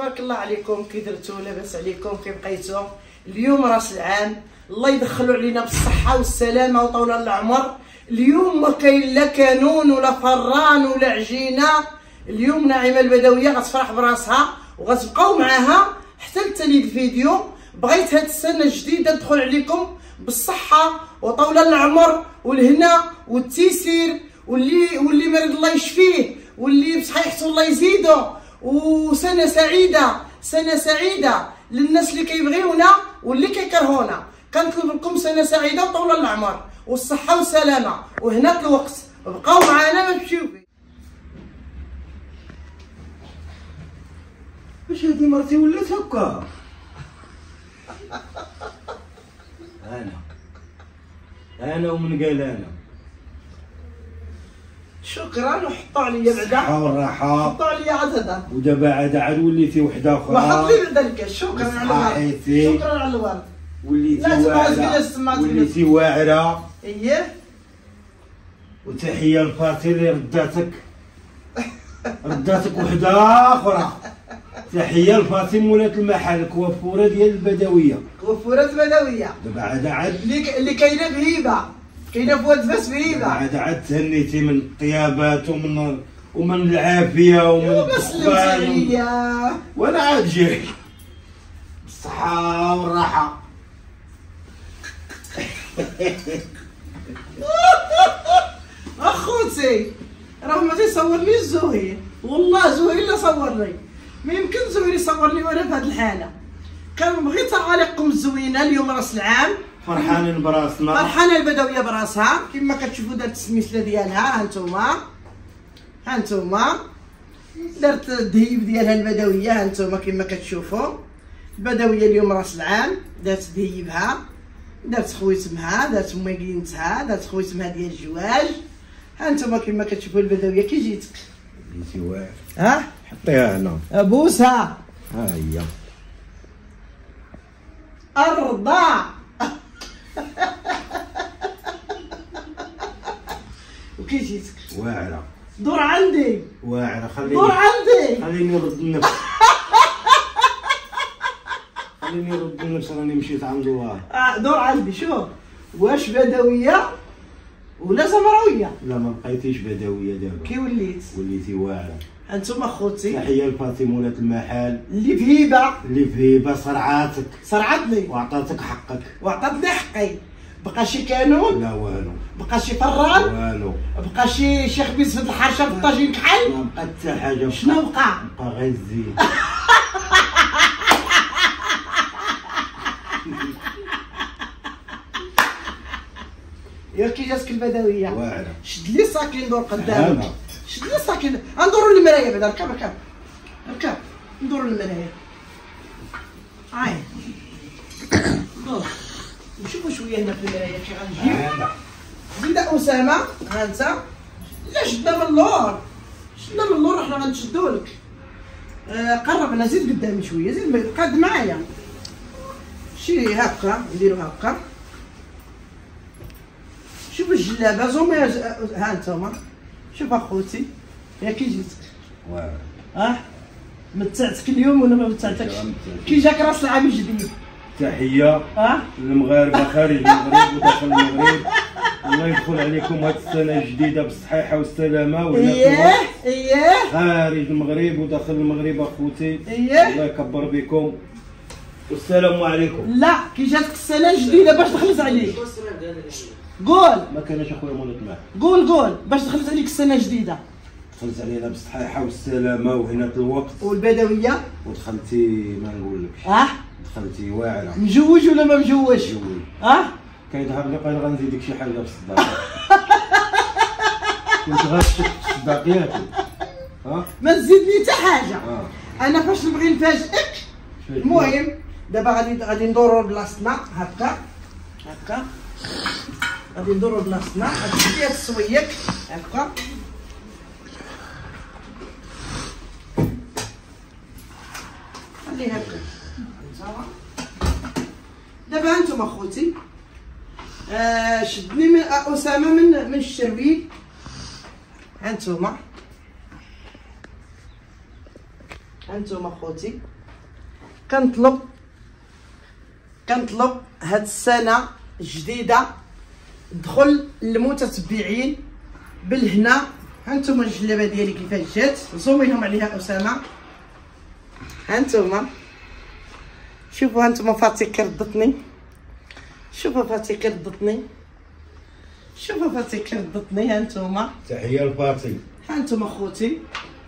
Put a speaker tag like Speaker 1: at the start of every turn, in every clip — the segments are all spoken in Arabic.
Speaker 1: تبارك الله عليكم. كي درتو لاباس عليكم كي بقيتو. اليوم راس العام. الله يدخلوا علينا بالصحة والسلامة وطول العمر. اليوم ما كاين لا كانون ولا فران ولا عجينة. اليوم ناعمة البدوية غتفرح براسها وغتبقاو معاها. حتى لتالي الفيديو. بغيت هاد السنة الجديدة ندخل عليكم بالصحة وطول العمر. والهنا والتيسير واللي واللي مريض الله يشفيه واللي بصحيحته الله يزيدو. وسنة سعيدة سنة سعيدة للناس اللي كيبغيونا واللي كيكرهونا. كنطلب لكم سنة سعيدة وطول العمر. والصحة والسلامة. وهناك الوقت. بقاو معنا ما تمشيو
Speaker 2: واش هادي مرتي ولات هكا؟ أنا. أنا ومن قال أنا.
Speaker 1: شكرا وحطوا عليا بعدا حطوا عليا عددا.
Speaker 2: ودابا عاد عاد وليتي وحدة
Speaker 1: وحط
Speaker 2: أخرى
Speaker 1: لي بعدا الكاس شكرا على الورد. شكرا على الورد.
Speaker 2: وليتي
Speaker 1: تجلس.
Speaker 2: وليتي واعرة
Speaker 1: اييه
Speaker 2: وتحية لفاتي اللي رداتك. رداتك وحدة أخرى. تحية لفاطمة مولات المحل كوافورة ديال البدوية.
Speaker 1: وفورات بدويه
Speaker 2: دابا عاد. عاد
Speaker 1: اللي كاينة بهيبه كاينة في واد فاس بهيبه
Speaker 2: عاد عاد تهنيتي من الطيابات ومن ومن العافية ومن الدخان
Speaker 1: عليا
Speaker 2: وأنا عاد جاي بالصحة والراحة
Speaker 1: أخوتي راه ما تيصورنيش زهير والله زهير اللي صورني ما يمكن زهير يصورني وأنا في هذه الحالة. كنبغي تعاليقكم الزوينه اليوم رأس العام.
Speaker 2: فرحانين براسنا
Speaker 1: فرحانه البدويه براسها كما كتشوفوا دارت السميسله ديالها ها انتوما ها انتوما دارت الدهيب ديالها البدوية ها انتوما كما كتشوفوا. البدوية اليوم راس العام دارت دهيبها دارت خويتمها دارت ماكينتها دارت خويتمها ديال الجواج. ها انتوما كما كتشوفوا البدوية كي جيتك.
Speaker 2: جيتي واعر
Speaker 1: ها؟
Speaker 2: حطيها هنا.
Speaker 1: بوسها
Speaker 2: ها هي.
Speaker 1: الرضاع وكي جيتك؟
Speaker 2: واعرة.
Speaker 1: دور عندي.
Speaker 2: واعرة خليني
Speaker 1: دور عندي.
Speaker 2: خليني نرد النفس. خليني نرد النفس راني مشيت عند الله.
Speaker 1: آه، دور عندي شوف. واش بدوية ولا زمراويه
Speaker 2: لا ما بقيتيش بدوية دابا.
Speaker 1: كي وليت؟
Speaker 2: وليتي واعرة.
Speaker 1: أنتم أخوتي؟
Speaker 2: تحية لفاطمة ولات المحل.
Speaker 1: اللي بهيبة.
Speaker 2: اللي في هبة صرعاتك.
Speaker 1: صرعتني.
Speaker 2: وعطاتك حقك.
Speaker 1: وعطاتني حقي. بقى شي كانون؟
Speaker 2: لا والو.
Speaker 1: بقى شي فران؟
Speaker 2: والو.
Speaker 1: بقى شي شي خبيز في الحرشة في الطاجين كحل؟
Speaker 2: ما بقات حتى حاجة.
Speaker 1: شنو بقى؟
Speaker 2: بقى غير الزين
Speaker 1: يا كي جاتك البدوية.
Speaker 2: واعرة
Speaker 1: شد لي الساكين دور قدامك. شد لي الساكين ندوروا للمرايه بعدا ركب ركب ركب ندوروا للمرايه هاي دور. نشوفوا شوية هنا في المرايه كي غنجيب
Speaker 2: هذا
Speaker 1: زيد أسامة. ها انت لا شدنا من اللور. شدنا من اللور إحنا غنشدو لك. آه قرب أنا زيد قدامي شوية. زيد قاد معايا. شي هكا نديرو هكا. شوف الجلابة. زوما ها انتما شوف اخوتي يا كي جيتك
Speaker 2: واعرة
Speaker 1: ها متعتك اليوم ولا ما متعتكش؟ كي جاك راس العام الجديد.
Speaker 2: تحية
Speaker 1: ها
Speaker 2: للمغاربة خارج المغرب وداخل المغرب. الله يدخل عليكم الجديدة بالصحيحة والسلامة وهنا في
Speaker 1: اييه اييه
Speaker 2: خارج المغرب وداخل المغرب اخوتي.
Speaker 1: اييه
Speaker 2: الله يكبر بكم. والسلام عليكم.
Speaker 1: لا كي جاتك السنة الجديده باش دخلت عليك. قول.
Speaker 2: ما كانش أخويا مولد معاه
Speaker 1: قول قول. باش دخلت عليك السنة الجديده
Speaker 2: دخلت علينا بالصحيحة والسلامة وهنا في الوقت.
Speaker 1: والبدوية؟
Speaker 2: ودخلتي ما نقول لكش
Speaker 1: آه
Speaker 2: دخلتي واعرة.
Speaker 1: مجوج ولا ما مجوج؟
Speaker 2: جوي
Speaker 1: آه
Speaker 2: كيظهر لي قال غنزيدك شي حاجة في الصداقة. كنت غاشك في الصداقيات. ها؟
Speaker 1: ما تزيد لي حتى حاجة.
Speaker 2: آه
Speaker 1: أنا فاش نبغي نفاجئك المهم دابا غادي غادي ندورو بلاصتنا هكا. هكا. غادي ندورو بلاصتنا غادي فيها السويك. هكا. خليه هكا. دابا أنتم اخوتي آه شدني من آه، أسامة من من الشرويل هانتوما. هانتوما خوتي. كنطلب كنطلب هاد السنة الجديده دخل المتتبعين بالهنا. هانتوما الجلابة ديالي كيفاش جات؟ زومي لهم عليها أسامة. هانتوما شوفوا هانتوما فاتي كردتني. شوفوا فاتي كردتني. شوفوا فاتي كردتني هانتوما
Speaker 2: تحية لفاطي
Speaker 1: هانتوما خوتي.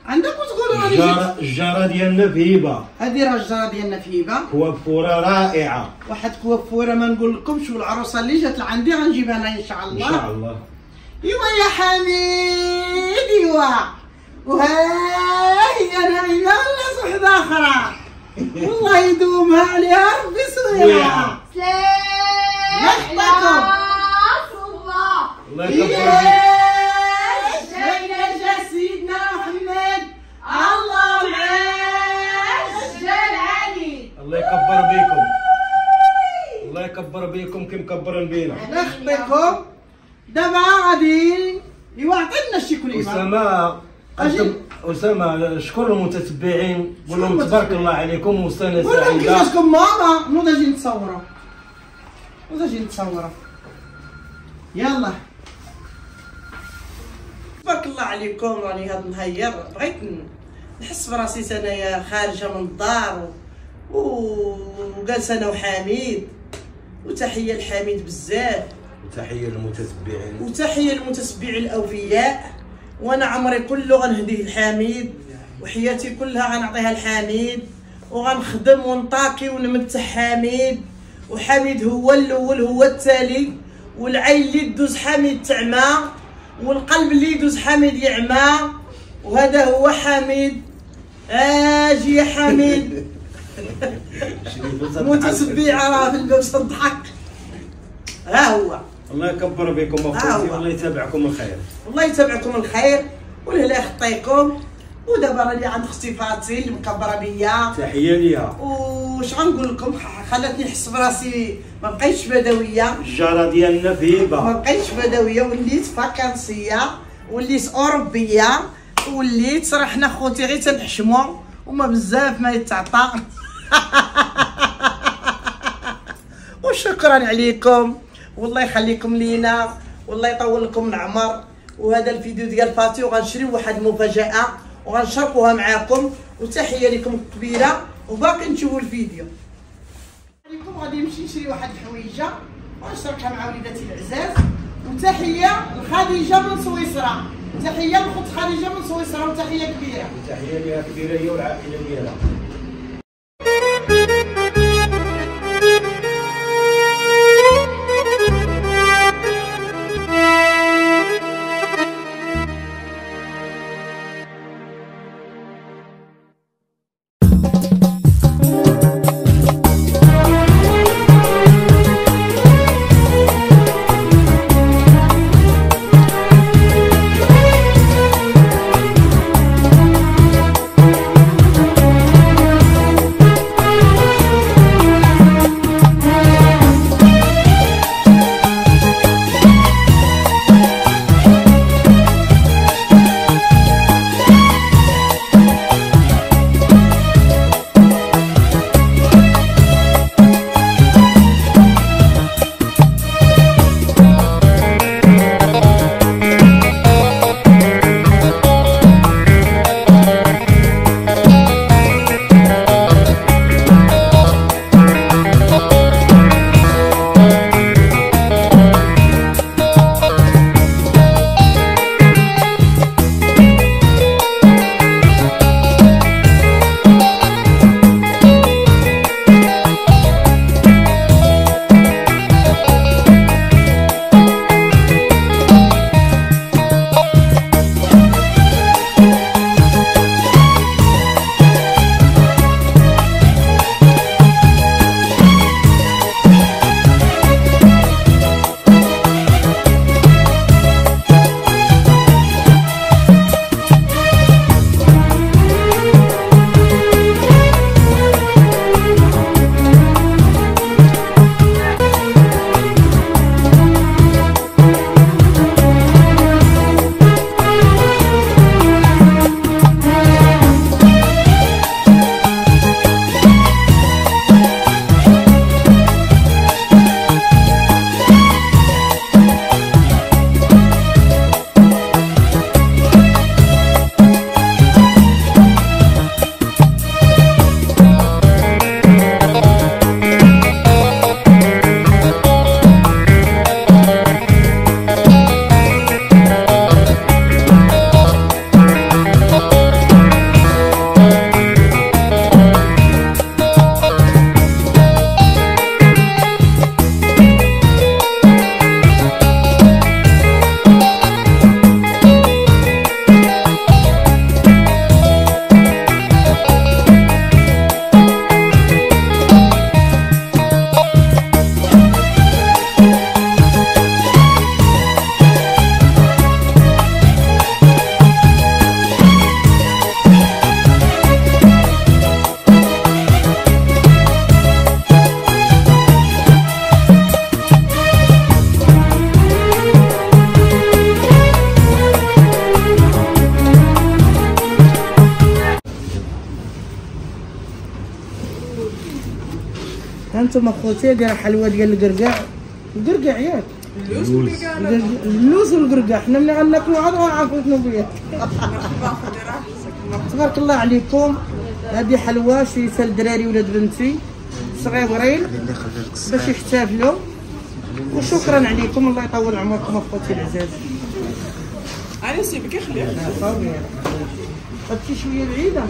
Speaker 1: عندكم تقولوا راني جيت
Speaker 2: الجاره الجارة ديالنا في هبه
Speaker 1: هذه راه الجارة ديالنا في هبه
Speaker 2: كوافوره رائعة.
Speaker 1: واحد كوافوره ما نقول لكمش والعروسة اللي جات لعندي غنجيبها أنا إن شاء
Speaker 2: إن
Speaker 1: الله
Speaker 2: شاء الله.
Speaker 1: إيوا يا حميد إيوا. وها هي نايمه ولا وحده أخرى. والله يدومها عليها ربي سويها
Speaker 3: سلام
Speaker 1: يحفظكم.
Speaker 3: الله.
Speaker 2: الله يكبر بيك
Speaker 1: جاينا جا سيدنا محمد الله معاك
Speaker 3: رجال علي
Speaker 2: الله يكبر بيكم الله يكبر بيكم كي مكبرين بينا
Speaker 1: نخطيكم دابا غادي ايوا عطينا شي كلمه
Speaker 2: أسامة
Speaker 1: أجل.
Speaker 2: أسامة شكر المتتبعين قول لهم تبارك؟ الله عليكم وسنة
Speaker 1: قول لهم
Speaker 2: سعيدة.
Speaker 1: كيفاشكم ماما نوض أجي نتصوروا. نوض أجي نتصوروا. يلا. تبارك الله عليكم. راني هاد النهار بغيت نحس براسي انايا خارجة من الدار و... وجالسه أنا وحميد. وتحية لحميد بزاف.
Speaker 2: تحيه للمتتبعين
Speaker 1: وتحية للمتتبعين الأوفياء. وأنا عمري كله غنهديه لحميد وحياتي كلها غنعطيها لحميد وغنخدم ونطاكي ونمتع حميد. وحميد هو الأول هو التالي. والعين اللي تدوز حميد تعمى. والقلب اللي يدوز حميد يعمى. وهذا هو حميد. أجي يا حميد. راه في الباب تضحك ها هو.
Speaker 2: الله يكبر بكم
Speaker 1: أخوتي.
Speaker 2: والله يتابعكم الخير.
Speaker 1: والله يتابعكم الخير والهلا يخطيكم ودابا راني عند أختي فاطي اللي مكبرة بيا.
Speaker 2: تحية ليها.
Speaker 1: وش غنقول لكم خلاتني نحس براسي ما بقيتش بدوية.
Speaker 2: الجارة ديالنا في
Speaker 1: ما بقيتش بدوية وليت فاكانسية وليت أوروبية وليت راه حنا خوتي غير تنحشموا وما بزاف ما يتعطى. وشكرا عليكم. والله يخليكم لينا والله يطول لكم العمر. وهذا الفيديو ديال فاتي وغنشريو واحد المفاجأة وغنشاركوها معاكم. وتحية لكم كبيرة وباقي نشوفوا الفيديو. عليكم. غادي نمشي نشري واحد الحويجة ونشاركها مع وليداتي العزاز. وتحية لخديجة من سويسرا. تحية لخت خديجة من سويسرا وتحية كبيرة.
Speaker 2: تحية ليها كبيرة هي والعائلة ديالها.
Speaker 1: هانتوما خوتي دايره حلوة ديال القرقاع. القرقاع ياك؟
Speaker 2: اللوز
Speaker 1: القرقاع- اللوز والقرقاع. حنا ملي غناكلو عاد غنعرفو شنو بيا تبارك الله عليكم. هذه حلوة شريتها للدراري ولاد بنتي. صغيورين باش يحتفلوا. وشكرا عليكم. الله يطول عمركم أخوتي العزاز.
Speaker 4: علي سيبك يخليك
Speaker 1: صافي هادشي شوية بعيدة.